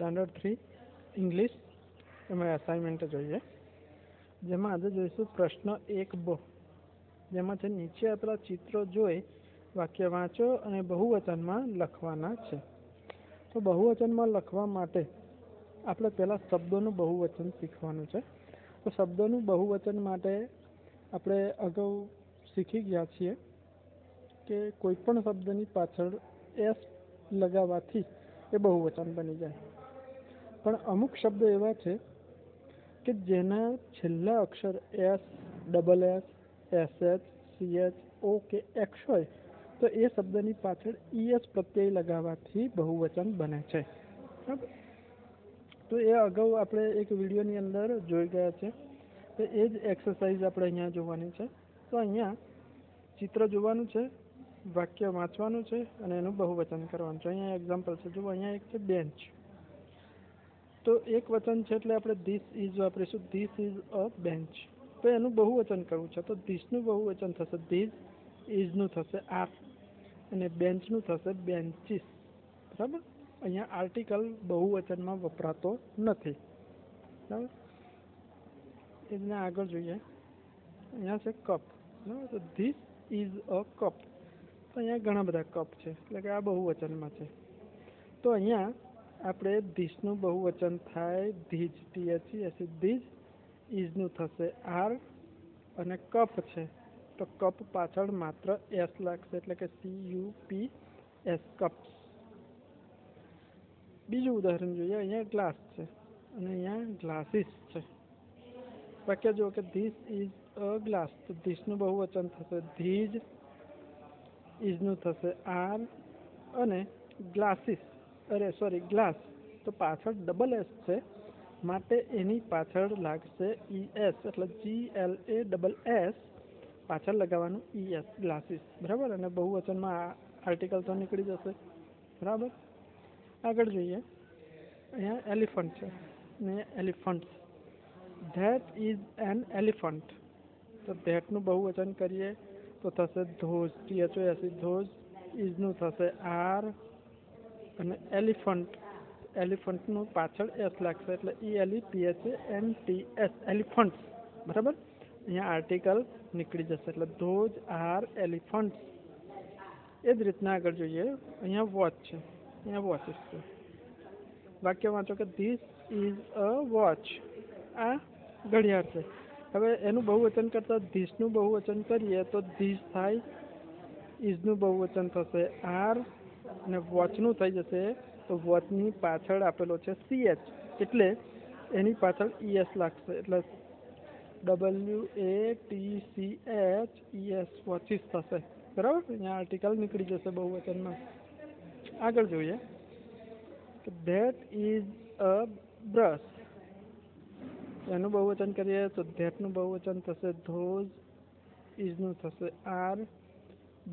Standard three English એમાં assignment જોઈએ. જેમાં આજે જોઈશું પ્રશ્ન એક બ. જેમાં છે, નીચે આપેલા ચિત્રો જોઈ વાક્ય વાંચો અને બહુવચનમાં લખવાના છે. તો બહુવચનમાં લખવા માટે આપણે પહેલાં શબ્દોનું બહુવચન શીખવાનું છે. તો શબ્દોનું બહુવચન માટે આપણે અગાઉ શીખી ગયા છીએ કે કોઈ પણ શબ્દની પાછળ એસ લગાવવાથી એ બહુવચન બની જાય. પણ અમુક શબ્દ એવા છે કે જેના છેલ્લા અક્ષર S, double S S H, C H, O કે એક્સ હોય, તો એ શબ્દની પાછળ ઈએસ પ્રત્યય લગાવવાથી બહુવચન બને છે. તો એ અગાઉ આપણે એક વિડીયોની અંદર જોઈ ગયા છે તો એ જ એક્સરસાઇઝ આપણે અહીંયા જોવાની છે. તો અહીંયા ચિત્ર જોવાનું છે, વાક્ય વાંચવાનું છે અને એનું બહુવચન કરવાનું છે. અહીંયા એક્ઝામ્પલ છે. જુઓ, અહીંયા એક છે બેન્ચ તો એક વચન છે એટલે આપણે ધીસ ઇઝ વાપરીશું. ધીસ ઇઝ અ બેન્ચ તો એનું બહુવચન કરવું છે. તો ધીસનું બહુવચન થશે. ધીસ ઇઝનું થશે આર અને બેન્ચનું થશે બેન્ચીસ બરાબર? અહીંયા આર્ટિકલ બહુવચનમાં વપરાતો નથી. બરાબર? એને આગળ જોઈએ. અહીંયા છે કપ બરાબર? તો ધીસ ઇઝ અ કપ તો અહીંયા ઘણા બધા કપ છે. એટલે કે આ બહુવચનમાં છે. તો અહીંયા આપણે ધીસનું બહુવચન થાય, ધીજ, ટીએચઈ એસી ધીજ ઇઝનું થશે આર અને કપ છે. તો કપ પાછળ માત્ર એસ લાગશે એટલે કે C U P S cups. બીજું ઉદાહરણ જોઈએ, અહીંયા ગ્લાસ છે અને અહીંયા ગ્લાસીસ છે. વાક્ય જુઓ કે ધીસ ઇઝ અ ગ્લાસ, તો ધીસનું બહુવચન થશે ધીજ ઇઝનું થશે આર અને ગ્લાસીસ. અરે સોરી ગ્લાસ તો પાછળ ડબલ એસ છે. માટે એની પાછળ લાગશે ઈ એસ એટલે G L A double S પાછળ લગાવવાનું ઈ એસ ગ્લાસીસ બરાબર? અને બહુવચનમાં આર્ટિકલ તો નીકળી જશે. બરાબર? આગળ જોઈએ. અહીંયા એલિફન્ટ છે ને elephant that is an elephant તો ધેટનું બહુવચન કરીએ તો થશે those T H O S E those ઇઝનું થશે આર અને એલિફન્ટ, એલિફન્ટનું પાછળ એસ લાગશે. એટલે E L PH N T S elephants. બરાબર? અહીંયા આર્ટિકલ નીકળી જશે. એટલે ધોઝ આર એલિફન્ટ્સ. એ જ રીતના આગળ જોઈએ. અહીંયા વોચ છે. અહીંયા વોચિસ છે વાક્ય વાંચો કે ધીસ ઇઝ અ વોચ આ ઘડિયાળ છે. હવે એનું બહુવચન કરતાં ધીસનું બહુવચન કરીએ તો ધીસ થાય ઇઝનું બહુવચન થશે. આર અને વોચનું થઈ જશે તો વોચની પાછળ આપેલો છે સી એચ એટલે એની પાછળ ઈએસ લાગશે. એટલે W A T C H ES watches થશે. બરાબર? અહીંયા આર્ટિકલ નીકળી જશે બહુવચનમાં. આગળ જોઈએ. કે ધેટ ઇઝ અ બ્રશ એનું બહુવચન કરીએ તો ધેટનું બહુવચન થશે. ધોઝ ઇઝનું થશે. આર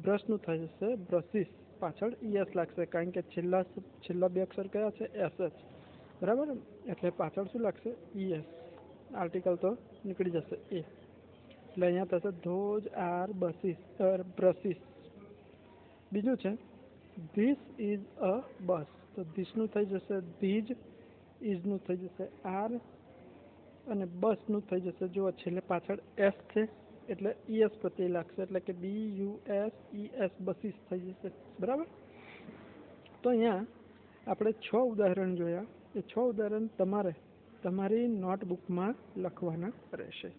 બ્રશનું થઈ જશે. બ્રશિસ પાછળ ઈએસ લાગશે કારણ કે છેલ્લા છેલ્લા બે અક્ષર કયા છે? એસ એચ બરાબર? એટલે પાછળ શું લાગશે? ઈએસ. આર્ટિકલ તો નીકળી જશે એ. એટલે અહીંયા થશે ધોજ, આર, બસીસ બ્રશિસ બીજું છે, ધીસ ઇઝ અ બસ. તો ધીસનું થઈ જશે ધીજ ઇઝનું થઈ જશે આર, અને બસનું થઈ જશે જો છેલ્લે પાછળ એસ છે. એટલે ઈએસ પ્રત્યય લાગશે એટલે કે B U S E S buses થઈ જશે. બરાબર? તો અહીંયા આપણે છ ઉદાહરણ જોયા. એ છ ઉદાહરણ તમારે તમારી નોટબુકમાં લખવાના રહેશે.